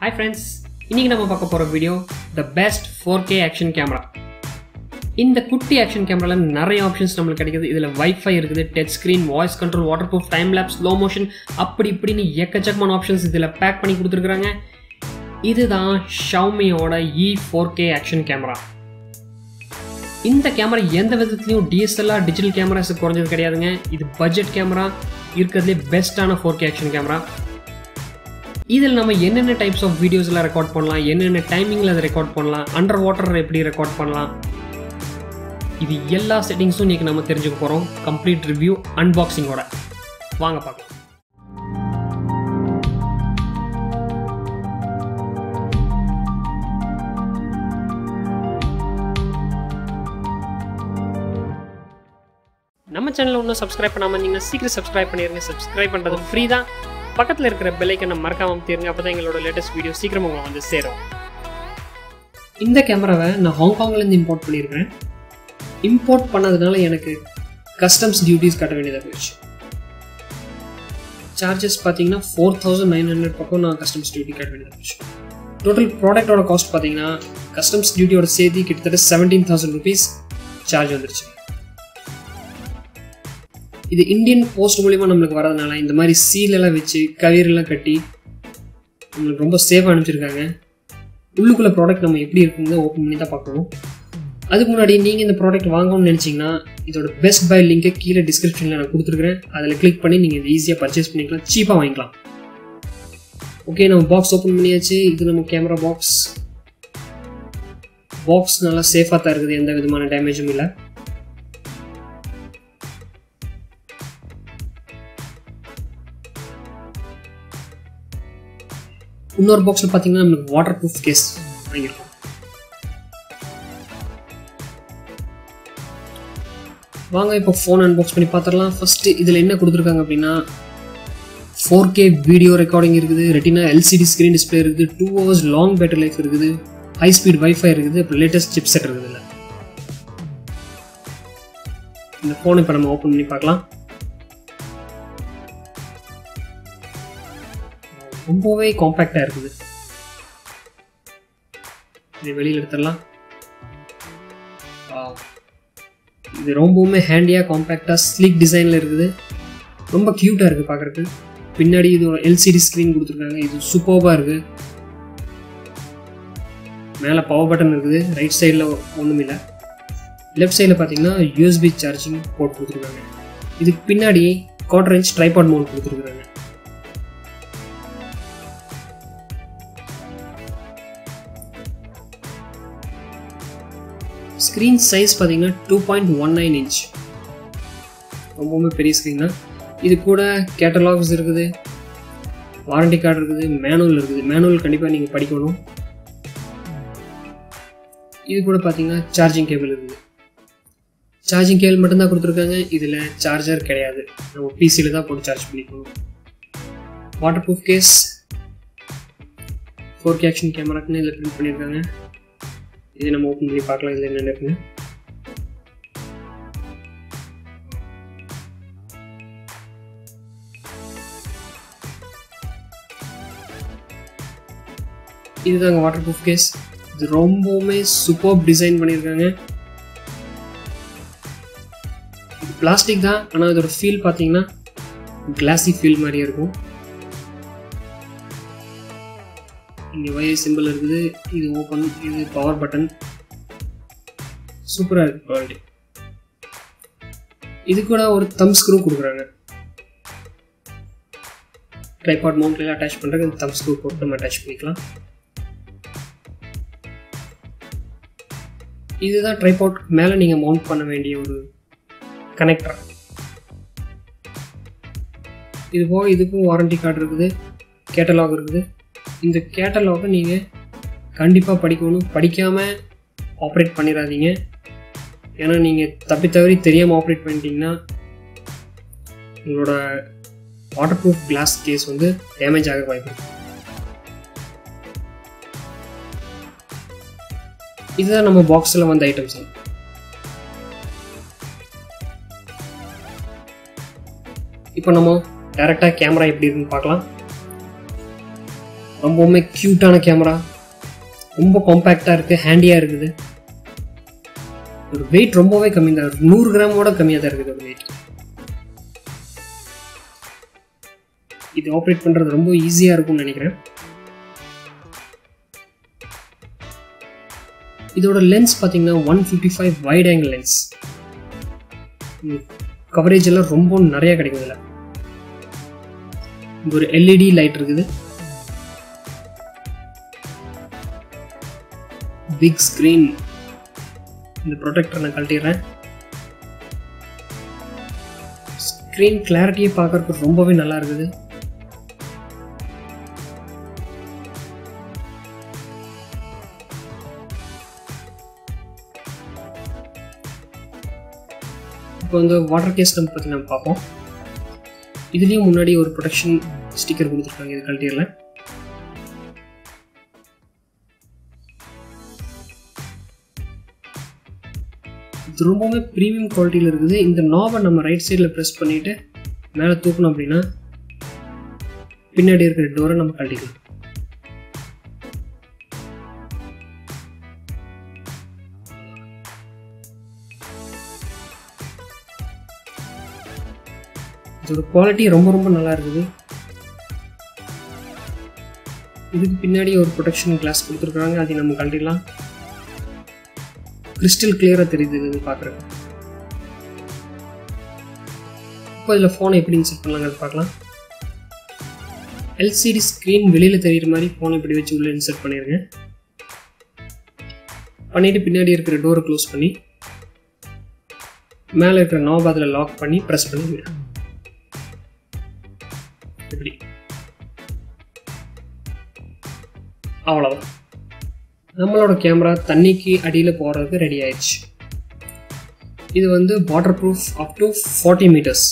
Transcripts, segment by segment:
Hi friends இன்றைக்கி நம்ம பார்க்க போகிற video the best four K action camera இந்த குட்டி ஆக்ஷன் கேமராவில் நிறைய ஆப்ஷன்ஸ் நம்மளுக்கு கிடைக்குது. இதில் வைஃபை இருக்குது touch screen voice control waterproof time lapse slow motion அப்படி இப்படின்னு எக்கச்சக்கமான ஆப்ஷன்ஸ் இதில் பேக் பண்ணி கொடுத்துருக்குறாங்க. இதுதான் ஷவுமியோட Yi four K action camera இந்த கேமரா எந்த விதத்துலையும் டிஎஸ்எல்ஆர் டிஜிட்டல் கேமராஸ் குறைஞ்சது கிடையாதுங்க. இது பட்ஜெட் கேமரா இருக்கிறதுலே பெஸ்ட்டான ஃபோர் கே ஆக்ஷன் கேமரா இதில் நம்ம என்னென்ன டைப்ஸ் ஆஃப் வீடியோஸில் ரெக்கார்ட் பண்ணலாம் என்னென்ன டைமிங்கில் அதை ரெக்கார்ட் பண்ணலாம் அண்டர் வாட்டர் எப்படி ரெக்கார்ட் பண்ணலாம். இது எல்லா செட்டிங்ஸும் இன்றைக்கி நம்ம தெரிஞ்சுக்க போகிறோம் கம்ப்ளீட் ரிவ்யூ அன்பாக்சிங்கோட வாங்க பார்க்கலாம். நம்ம சேனலில் இன்னும் சப்ஸ்கிரைப் பண்ணாமல் நீங்கள் சீக்கிரம் சப்ஸ்கிரைப் பண்ணிடுங்க சப்ஸ்கிரைப் பண்ணுறது ஃப்ரீ தான். பக்கத்தில் இருக்கிற பெல்லைக்கனை மறக்காம தீருங்க. அப்போ தான் எங்களோட லேட்டஸ்ட் வீடியோ சீக்கிரமாக உங்களை வந்து சேரும். இந்த கேமராவை நான் ஹாங்காங்லேருந்து இம்போர்ட் பண்ணியிருக்கிறேன் இம்போர்ட் பண்ணதுனால எனக்கு கஸ்டம்ஸ் டியூட்டிஸ் கட்ட வேண்டியதாக போயிடுச்சு. சார்ஜஸ் பார்த்தீங்கன்னா ஃபோர் தௌசண்ட் நைன் ஹண்ட்ரட் பக்கம் நான் கஸ்டம்ஸ் டியூட்டி கட்ட வேண்டியதாக போயிடுச்சு. டோட்டல் ப்ராடக்டோட காஸ்ட் பார்த்தீங்கன்னா கஸ்டம்ஸ் டியூட்டியோட சேர்த்து கிட்டத்தட்ட செவன்டீன் தௌசண்ட் ருபீஸ் சார்ஜ் வந்துருச்சு. இது இந்தியன் போஸ்ட் மூலிமா நம்மளுக்கு வரதுனால இந்த மாதிரி சீலெல்லாம் வச்சு கயிறெல்லாம் கட்டி நம்மளுக்கு ரொம்ப சேஃபாக அனுப்பிச்சிருக்காங்க. உள்ளுக்குள்ள ப்ராடக்ட் நம்ம எப்படி இருக்குங்கிறத ஓப்பன் பண்ணி தான் பார்க்கணும். அதுக்கு முன்னாடி நீங்கள் இந்த ப்ராடக்ட் வாங்கணும்னு நினச்சிங்கன்னா இதோட பெஸ்ட் பை லிங்கை கீழே டிஸ்கிரிப்ஷனில் நான் கொடுத்துருக்குறேன். அதில் கிளிக் பண்ணி நீங்கள் இது ஈஸியாக பர்ச்சேஸ் பண்ணிக்கலாம். சீப்பாக வாங்கிக்கலாம். ஓகே நம்ம பாக்ஸ் ஓப்பன் பண்ணியாச்சு. இது நம்ம கேமரா பாக்ஸ் பாக்ஸ் நல்லா சேஃபாக தான் இருக்குது. எந்த விதமான டேமேஜும் இல்லை. இன்னொரு பாக்ஸில் பார்த்தீங்கன்னா நம்மளுக்கு வாட்டர் ப்ரூஃப் கேஸ் வாங்கியிருக்கோம் வாங்க இப்போ ஃபோன் அன்பாக்ஸ் பண்ணி பார்த்துடலாம் ஃபஸ்ட்டு இதில் என்ன கொடுத்துருக்காங்க அப்படின்னா ஃபோர் கே வீடியோ ரெக்கார்டிங் இருக்குது ரெட்டினா எல்சிடி ஸ்க்ரீன் டிஸ்பிளே இருக்குது two hours long battery life இருக்குது ஹை ஸ்பீட் வைஃபை இருக்குது அப்புறம் லேட்டஸ்ட் சிப் செட் இருக்குது இந்த ஃபோனை இப்போ நம்ம ஓப்பன் பண்ணி பார்க்கலாம் ரொம்பவே காம்பேக்டாக இருக்குது. இது வெளியில் எடுத்துடலாம். இது ரொம்பவுமே ஹேண்டியாக காம்பேக்டாக ஸ்லீக் டிசைனில் இருக்குது. ரொம்ப க்யூட்டாக இருக்குது பார்க்குறக்கு பின்னாடி இதோட எல்சிடி ஸ்க்ரீன் கொடுத்துருக்காங்க. இது சூப்பர்பாக இருக்குது மேலே பவர் பட்டன் இருக்குது. ரைட் சைடில் ஒன்றும் இல்லை லெஃப்ட் சைடில் பார்த்தீங்கன்னா யூஎஸ்பி சார்ஜிங் போர்ட் கொடுத்துருக்காங்க. இதுக்கு பின்னாடி குவார்டர் இன்ச் ட்ரைபாட் மவுண்ட் கொடுத்துருக்காங்க. ஸ்க்ரீன் சைஸ் பார்த்தீங்கன்னா two point one nine inch ரொம்பவுமே பெரிய ஸ்க்ரீன் தான். இது கூட கேட்டலாக்ஸ் இருக்குது. வாரண்டி கார்டு இருக்குது. மேனுவல் இருக்குது. மேனுவல் கண்டிப்பாக நீங்கள் படிக்கணும். இது கூட பார்த்தீங்கன்னா சார்ஜிங் கேபிள் இருக்குது. சார்ஜிங் கேபிள் மட்டும்தான் கொடுத்துருக்காங்க. இதில் சார்ஜர் கிடையாது. நம்ம பிசியில் தான் போட்டு சார்ஜ் பண்ணிக்கணும். Waterproof case four K action கேமராக்குன்னு இதில் ப்ரிண்ட் பண்ணியிருக்காங்க இது நம்ம ஓப்பன் பண்ணி பார்க்கலாம் இதில் என்ன இருக்குன்னு இதுதாங்க வாட்டர் ப்ரூஃப் கேஸ் இது ரொம்பவுமே சூப்பர் டிசைன் பண்ணியிருக்காங்க இது பிளாஸ்டிக் தான் ஆனால் இதோட ஃபீல் பார்த்தீங்கன்னா கிளாசி ஃபீல் மாதிரியே இருக்கும் இங்கே ஒயர் சிம்பிள் இருக்குது. இது ஓப்பன் இது பவர் பட்டன் சூப்பராக இருக்குது குவாலிட்டி இது கூட ஒரு தம் ஸ்க்ரூ கொடுக்குறாங்க. ட்ரைபாட் மவுண்ட்ல அட்டாச் பண்ணுறதுக்கு இந்த தம் ஸ்க்ரூ போட்டு நம்ம அட்டாச் பண்ணிக்கலாம். இதுதான் ட்ரைபாட் மேலே நீங்கள் மவுண்ட் பண்ண வேண்டிய ஒரு கனெக்டர் இது போக இதுக்கும் வாரண்டி கார்டு இருக்குது. கேட்டலாக் இருக்குது. இந்த கேட்டலாகை நீங்கள் கண்டிப்பாக படிக்கணும். படிக்காமல் ஆப்ரேட் பண்ணிடாதீங்க. ஏன்னா நீங்கள் தப்பி தவறி தெரியாமல் ஆப்ரேட் பண்ணிட்டீங்கன்னா உங்களோட வாட்டர் ப்ரூஃப் கிளாஸ் கேஸ் வந்து டேமேஜ் ஆக வாய்ப்பு இதுதான் நம்ம பாக்ஸில் வந்த ஐட்டம்ஸ் இப்போ நம்ம டேரெக்டாக கேமரா எப்படி இருக்குன்னு பார்க்கலாம். ரொம்பவுமே க்யூட்டான கேமரா ரொம்ப காம்பேக்டாக இருக்குது ஹேண்டியாக இருக்குது. ஒரு வெயிட் ரொம்பவே கம்மி தான். நூறு கிராமோட கம்மியாக தான் இருக்குது ஒரு வெயிட் இது ஆப்ரேட் பண்ணுறது ரொம்ப ஈஸியாக இருக்கும்னு நினைக்கிறேன். இதோட லென்ஸ் பார்த்தீங்கன்னா one fifty five wide angle lens coverage எல்லாம் ரொம்ப நிறைய கிடைக்கும் இதில். ஒரு எல்இடி லைட் இருக்குது. பிக் ஸ்க்ரீன் இந்த ப்ரொடெக்டர் நான் கழட்டிடுறேன் ஸ்க்ரீன் கிளாரிட்டியை பார்க்கறதுக்கு ரொம்பவே நல்லா இருக்குது. இப்போ வந்து வாட்டர் கேஸ் நம்ம பற்றி நம்ம பார்ப்போம். இதுலேயும் முன்னாடி ஒரு ப்ரொடெக்ஷன் ஸ்டிக்கர் கொடுத்துருக்காங்க இது கழட்டிடலாம் இது ரொம்பவுமே ப்ரீமியம் குவாலிட்டியில் இருக்குது. இந்த நாவை நம்ம ரைட் சைடில் ப்ரெஸ் பண்ணிவிட்டு மேலே தூக்கணும் அப்படின்னா பின்னாடி இருக்கிற டோரை நம்ம கழட்டிக்கலாம். இதோட குவாலிட்டி ரொம்ப ரொம்ப நல்லா இருக்குது. இதுக்கு பின்னாடி ஒரு ப்ரொடெக்ஷன் கிளாஸ் கொடுத்துருக்காங்க. அதை நம்ம கழட்டிடலாம். கிறிஸ்டல் கிளியராக தெரியுது இது பார்க்குறேன் இப்போ இதில் ஃபோனை எப்படி இன்செர்ட் பண்ணலாங்கிறது பார்க்கலாம். எல்சிடி ஸ்க்ரீன் வெளியில் தெரிகிற மாதிரி ஃபோனை இப்படி வச்சு உள்ளே இன்செர்ட் பண்ணிடுங்க பண்ணிவிட்டு பின்னாடி இருக்கிற டோரை க்ளோஸ் பண்ணி மேலே இருக்கிற நாப் அதில் லாக் பண்ணி ப்ரெஸ் பண்ணிடுங்க. இப்படி. அவ்வளோதான் நம்மளோட கேமரா தண்ணிக்கு அடியில் போடுறதுக்கு ரெடி ஆயிடுச்சு. இது வந்து waterproof up to forty metres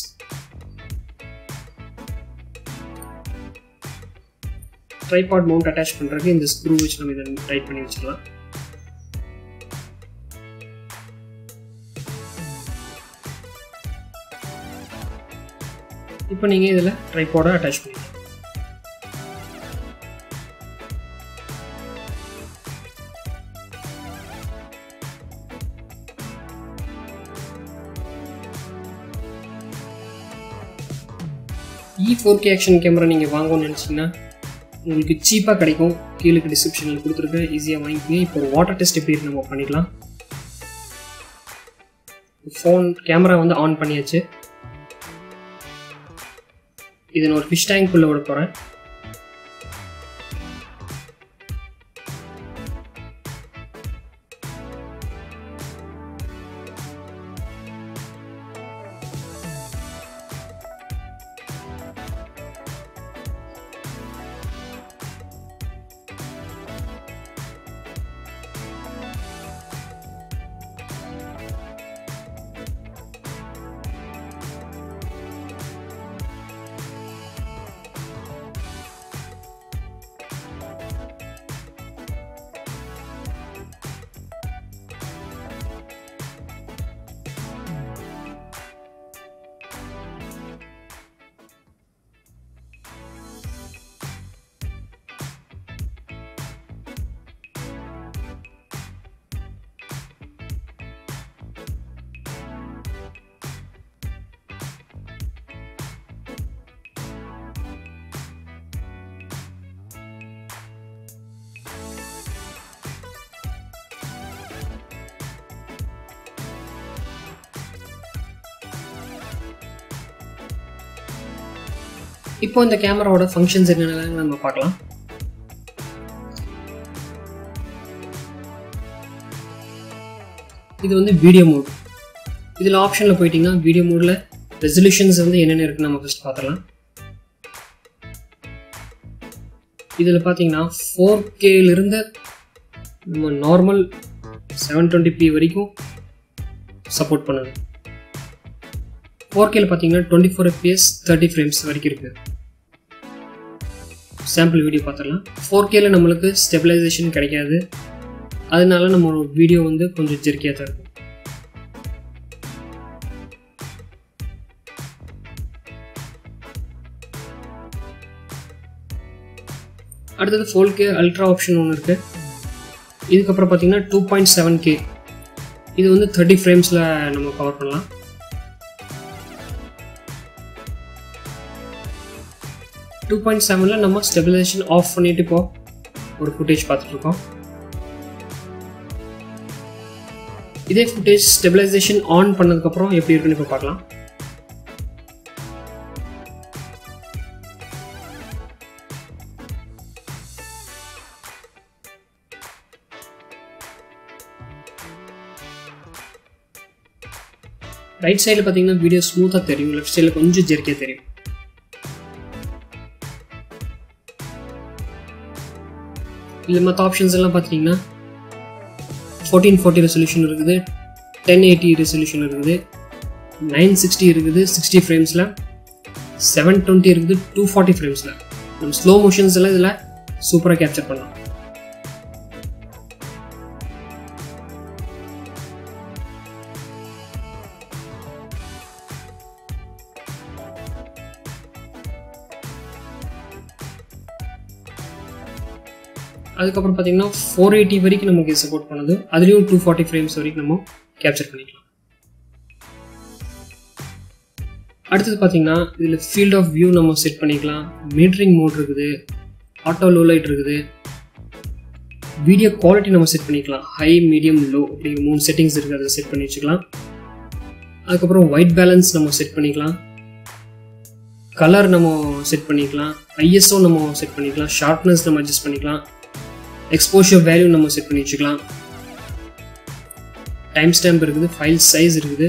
tripod mount attach பண்ணுறதுக்கு இந்த ஸ்க்ரூ வச்சு நம்ம இதை டைட் பண்ணி வச்சுக்கலாம். இப்போ நீங்கள் இதில் ட்ரைபாடை அட்டாச் பண்ணிக்கலாம். ஃபோர் கே ஆக்ஷன் கேமரா நீங்கள் வாங்கணும்னு நினச்சிங்கன்னா உங்களுக்கு சீப்பாக கிடைக்கும். கீழே டிஸ்கிரிப்ஷனில் கொடுத்துருக்கேன். ஈஸியாக வாங்கிக்கோங்க. இப்போ ஒரு வாட்டர் டெஸ்ட் எப்படி நம்ம பண்ணிக்கலாம் ஃபோன் கேமரா வந்து ஆன் பண்ணியாச்சு. இதை நான் ஒரு ஃபிஷ் டேங்க் உள்ள விட போகிறேன் இப்போ இந்த கேமராவோட ஃபங்க்ஷன்ஸ் என்னென்ன நம்ம பார்க்கலாம். இது வந்து வீடியோ மோட் இதில் ஆப்ஷனில் போயிட்டீங்கன்னா வீடியோ மோடில் ரெசல்யூஷன்ஸ் வந்து என்னென்ன இருக்குன்னு நம்ம ஃபஸ்ட் பார்த்துலாம் இதில் பார்த்தீங்கன்னா ஃபோர் கேலேருந்து நம்ம நார்மல் செவன் டுவெண்ட்டி பி வரைக்கும் சப்போர்ட் பண்ணுது. ஃபோர் கேல பார்த்தீங்கன்னா twenty four FPS thirty frames வரைக்கும் இருக்குது சாம்பிள் வீடியோ பார்த்துடலாம். ஃபோர் கேல நம்மளுக்கு ஸ்டெபிலைசேஷன் கிடைக்காது. அதனால நம்ம வீடியோ வந்து கொஞ்சம் ஜெர்க்கியாக தான் இருக்கும். அடுத்தது ஃபோல் கே அல்ட்ரா ஆப்ஷன் ஒன்று இருக்குது இதுக்கப்புறம் பார்த்தீங்கன்னா டூ பாயிண்ட் செவன் கே இது வந்து தேர்ட்டி ஃப்ரேம்ஸில் நம்ம கவர் பண்ணலாம். டூ பாயிண்ட் செவனில் நம்ம ஸ்டெபிலைசேஷன் ஆஃப் பண்ணிட்டு இப்போ ஒரு ஃபுட்டேஜ் பார்த்துட்ருக்கோம். இதே ஃபுட்டேஜ் ஸ்டெபிலைசேஷன் ஆன் பண்ணதுக்கப்புறம் எப்படி இருக்குன்னு இப்போ பார்க்கலாம். ரைட் சைடில் பார்த்தீங்கன்னா வீடியோ ஸ்மூத்தாக தெரியும் லெஃப்ட் சைடில் கொஞ்சம் ஜெர்க்கியாக தெரியும். இதில் மற்ற ஆப்ஷன்ஸ் எல்லாம் பார்த்தீங்கன்னா ஃபோர்டீன் ஃபோர்ட்டி ரெசல்யூஷன் இருக்குது டென் எயிட்டி ரெசல்யூஷன் இருக்குது நைன் சிக்ஸ்டி இருக்குது சிக்ஸ்டி ஃப்ரேம்ஸில் செவன் டுவெண்ட்டி இருக்குது டூ ஃபார்ட்டி ஃப்ரேம்ஸில் நம்ம ஸ்லோ மோஷன்ஸ் எல்லாம் இதில் சூப்பராக கேப்சர் பண்ணலாம். அதுக்கப்புறம் பார்த்தீங்கன்னா ஃபோர் எயிட்டி வரைக்கும் நமக்கு சப்போர்ட் பண்ணுது. அதுலேயும் டூ ஃபார்ட்டி ஃப்ரேம்ஸ் வரைக்கும் நம்ம கேப்சர் பண்ணிக்கலாம். அடுத்தது பார்த்தீங்கன்னா இதில் ஃபீல்ட் ஆஃப் வியூ நம்ம செட் பண்ணிக்கலாம். மீட்டரிங் மோட் இருக்குது ஆட்டோ லோ லைட் இருக்குது. வீடியோ குவாலிட்டி நம்ம செட் பண்ணிக்கலாம். ஹை மீடியம் லோ அப்படி மூணு செட்டிங்ஸ் இருக்குது அதை செட் பண்ணி வச்சுக்கலாம். அதுக்கப்புறம் ஒயிட் பேலன்ஸ் நம்ம செட் பண்ணிக்கலாம். கலர் நம்ம செட் பண்ணிக்கலாம். ஐஎஸ்ஓ நம்ம செட் பண்ணிக்கலாம். ஷார்ப்னஸ் நம்ம அட்ஜஸ்ட் பண்ணிக்கலாம். எக்ஸ்போஷர் வேல்யூ நம்ம செட் பண்ணி வச்சுக்கலாம் டைம் ஸ்டாம்ப் இருக்குது ஃபைல் சைஸ் இருக்குது.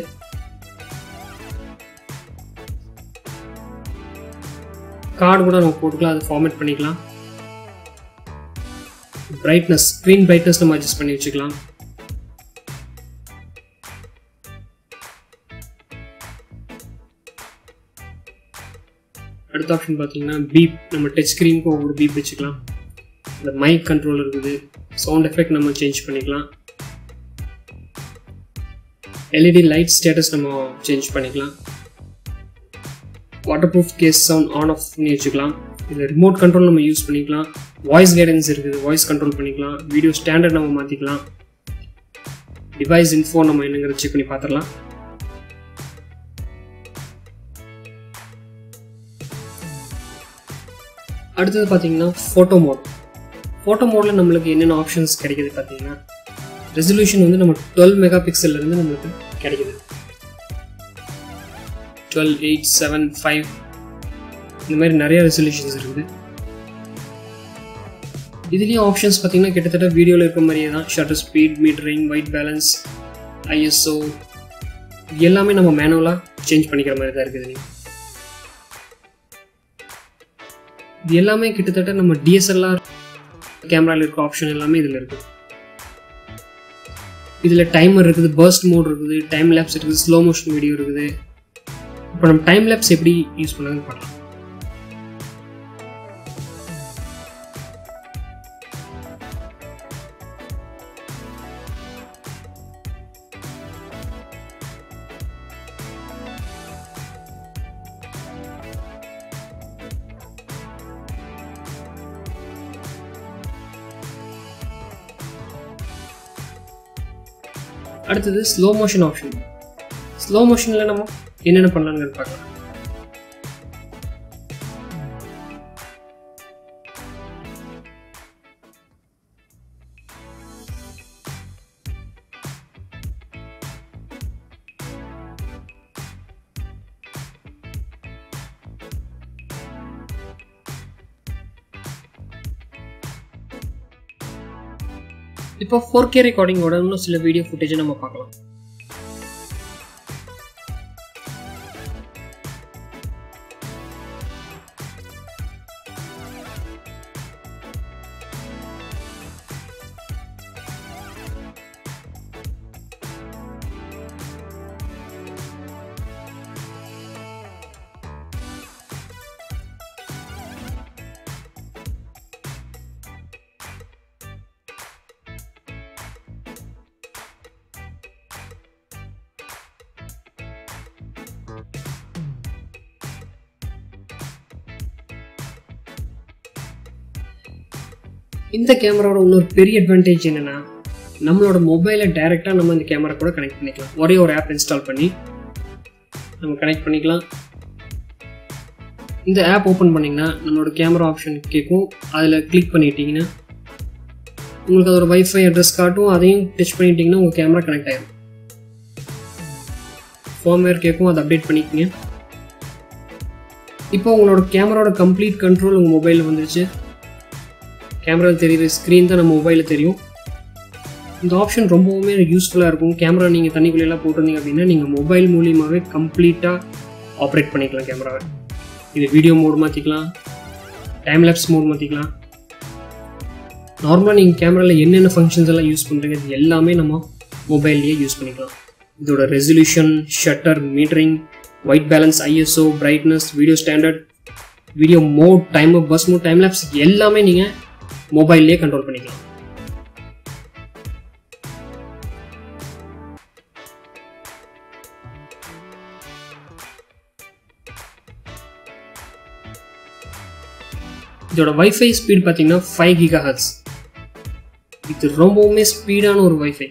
கார்டு கூட நம்ம போட்டுக்கலாம் அதை ஃபார்மேட் பண்ணிக்கலாம். பிரைட்னஸ் ஸ்க்ரீன் பிரைட்னஸ் நம்ம அட்ஜஸ்ட் பண்ணி வச்சுக்கலாம். அடுத்த ஆப்ஷன் பார்த்தீங்கன்னா பீப் நம்ம டச் ஸ்க்ரீனுக்கு ஒவ்வொரு பீப் வச்சுக்கலாம். இந்த மைக் கண்ட்ரோல் இருக்குது. சவுண்ட் எஃபெக்ட் நம்ம சேஞ்ச் பண்ணிக்கலாம். எல்இடி லைட் ஸ்டேட்டஸ் நம்ம சேஞ்ச் பண்ணிக்கலாம். Waterproof case sound on off பண்ணி வச்சுக்கலாம். இதில் ரிமோட் கண்ட்ரோல் நம்ம யூஸ் பண்ணிக்கலாம். வாய்ஸ் கைடன்ஸ் இருக்குது. வாய்ஸ் கண்ட்ரோல் பண்ணிக்கலாம். வீடியோ ஸ்டாண்டர்ட் நம்ம மாற்றிக்கலாம் டிவைஸ் இன்ஃபோ நம்ம என்னங்கிறத செக் பண்ணி பார்த்துடலாம் அடுத்தது பார்த்தீங்கன்னா ஃபோட்டோ மோட் ஃபோட்டோ மோடில் நம்மளுக்கு என்னென்ன ஆப்ஷன்ஸ் கிடைக்குது பார்த்தீங்கன்னா ரெசல்யூஷன் வந்து நம்ம டுவெல் மெகா பிக்சல்லேருந்து நம்மளுக்கு கிடைக்குது. டுவெல் எயிட் செவன் ஃபைவ் இந்த மாதிரி நிறைய ரெசல்யூஷன்ஸ் இருக்குது. இதுலேயும் ஆப்ஷன்ஸ் பார்த்தீங்கன்னா கிட்டத்தட்ட வீடியோவில் இருக்க மாதிரியே தான். Shutter speed metering white balance ISO எல்லாமே நம்ம மேனுவலாக சேஞ்ச் பண்ணிக்கிற மாதிரி தான் இருக்குது இது எல்லாமே கிட்டத்தட்ட நம்ம டிஎஸ்எல்ஆர் கேமராவில் இருக்க ஆப்ஷன் எல்லாமே இதில் இருக்குது இதில் டைமர் இருக்குது பர்ஸ்ட் மோட் இருக்குது டைம் லேப்ஸ் இருக்குது ஸ்லோ மோஷன் வீடியோ இருக்குது. இப்போ நம்ம டைம் லேப்ஸ் எப்படி யூஸ் பண்ணுறதுன்னு பார்க்கலாம். அடுத்தது ஸ்லோ மோஷன் ஆப்ஷன் ஸ்லோ மோஷனில் நம்ம என்னென்ன பண்ணலாங்கிறது பார்க்கலாம். இப்போ ஃபோர் கே ரெக்கார்டிங்கோட இன்னும் சில வீடியோ ஃபுட்டேஜை நம்ம பார்க்கலாம். இந்த கேமராவோட இன்னொரு பெரிய அட்வான்டேஜ் என்னென்னா நம்மளோட மொபைலை டைரெக்டாக நம்ம இந்த கேமரா கூட கனெக்ட் பண்ணிக்கலாம். ஒரே ஒரு ஆப் இன்ஸ்டால் பண்ணி நம்ம கனெக்ட் பண்ணிக்கலாம். இந்த ஆப் ஓப்பன் பண்ணிங்கன்னா நம்மளோட கேமரா ஆப்ஷன் கேட்கும் அதில் கிளிக் பண்ணிட்டீங்கன்னா உங்களுக்கு அதோட வைஃபை அட்ரஸ் காட்டும். அதையும் டச் பண்ணிட்டீங்கன்னா உங்கள் கேமரா கனெக்ட் ஆகிடும் ஃபோம்வேர் கேட்கும் அதை அப்டேட் பண்ணிக்கோங்க. இப்போ உங்களோட கேமராவோட கம்ப்ளீட் கண்ட்ரோல் உங்கள் மொபைலில் வந்துருச்சு. கேமராவில் தெரியுற ஸ்க்ரீன் தான் நம்ம மொபைலில் தெரியும். இந்த ஆப்ஷன் ரொம்பவுமே யூஸ்ஃபுல்லாக இருக்கும். கேமரா நீங்கள் தண்ணிக்குள்ளெல்லாம் போட்டிருந்தீங்க அப்படின்னா நீங்கள் மொபைல் மூலியமாகவே கம்ப்ளீட்டாக ஆப்ரேட் பண்ணிக்கலாம் கேமராவை. இது வீடியோ மோட் மாற்றிக்கலாம் டைம் லேப்ஸ் மோட் மாற்றிக்கலாம் நார்மலாக நீங்கள் கேமராவில் என்னென்ன ஃபங்க்ஷன்ஸ் எல்லாம் யூஸ் பண்ணுறீங்க இது எல்லாமே நம்ம மொபைல்லையே யூஸ் பண்ணிக்கலாம். இதோட resolution shutter metering white balance ISO brightness video standard video mode time burst mode time lapse எல்லாமே நீங்கள் மொபைல்லே கண்ட்ரோல் பண்ணிக்கலாம். இதோட வைஃபை ஸ்பீட் பார்த்தீங்கன்னா ஃபைவ் கிகா ஹர்ட்ஸ் இது ரொம்பவுமே ஸ்பீடான ஒரு வைஃபை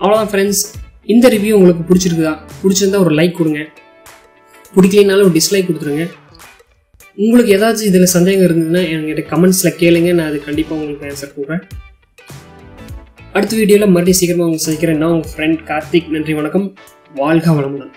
அவ்வளோதான் ஃப்ரெண்ட்ஸ் இந்த ரிவ்யூ உங்களுக்கு பிடிச்சிருக்குதா? பிடிச்சிருந்தா ஒரு லைக் கொடுங்க. பிடிக்கலனாலும் ஒரு டிஸ்லைக் கொடுத்துருங்க. உங்களுக்கு ஏதாச்சும் இதில் சந்தேகம் இருந்ததுன்னா என்கிட்ட கமெண்ட்ஸில் கேளுங்க. நான் அது கண்டிப்பாக உங்களுக்கு ஆன்சர் கொடுக்குறேன். அடுத்த வீடியோவில் மறுபடியும் சீக்கிரமாக உங்களுக்கு சந்திக்கிறேன். நான் உங்கள் ஃப்ரெண்ட் கார்த்திக். நன்றி வணக்கம். வாழ்க வளமுடன்.